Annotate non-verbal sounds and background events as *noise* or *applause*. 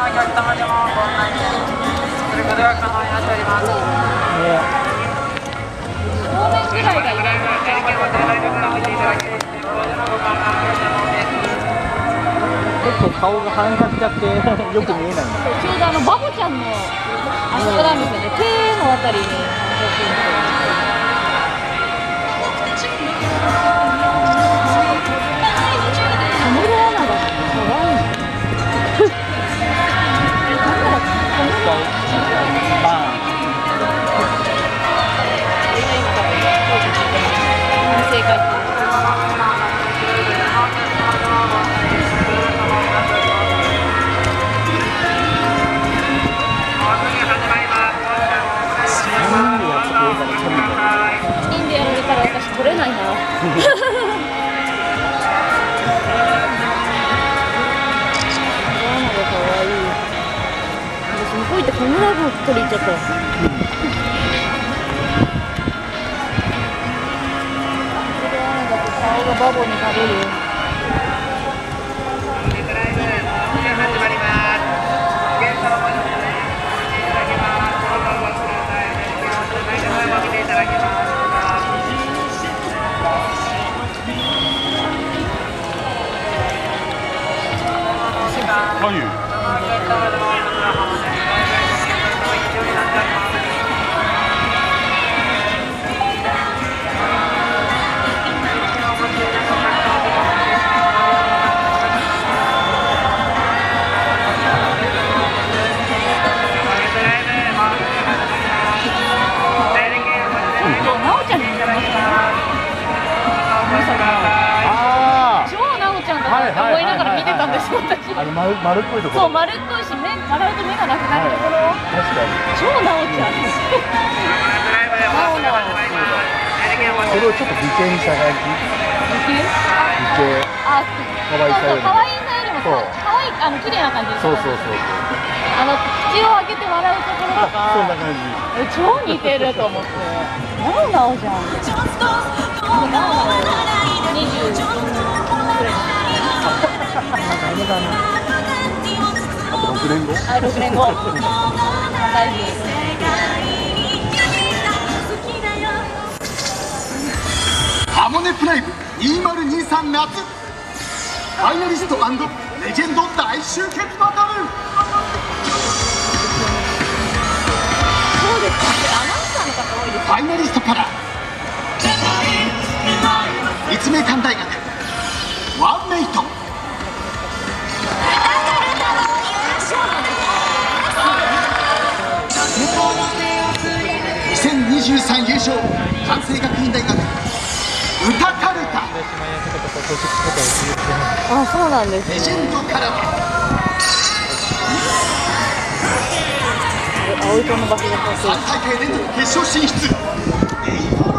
のお客様でもご案内することが可能になっております。正面ぐらいがいない整理券を手洗い袋に置いていただき、レコードのご観覧可能です。ちょっと顔が反射しちゃって *laughs* よく見えないちょうどあのバボちゃんのあそこなんで手のあたりに反射してるんです向こう行ってカメラ部取り行っちゃった。顔がバボになれるはいああの丸丸っこいところ。そう丸っこいし目笑うと目がなくなるところ。確かに。超なおちゃんなおなおそれをちょっと美形にした感じ。美形？あ可愛さよりもそうそう可愛さよりもそう。可愛いあの綺麗な感じですそうそうそう。あの口を開けて笑うところとあそんなか感じ。え超似てると思って。なおなおじゃん年後？あ6年後。大事ハモネプライム2023夏。ファイナリストレジェンド大集結バトル。そうです。かアナウンサーの方多いですファイナリストから立命館大学。ワンメイト2023優勝関西学院大学歌かるたあそうなんですレジェンドから葵ちゃんの場所がかっこいい3大会連続決勝進出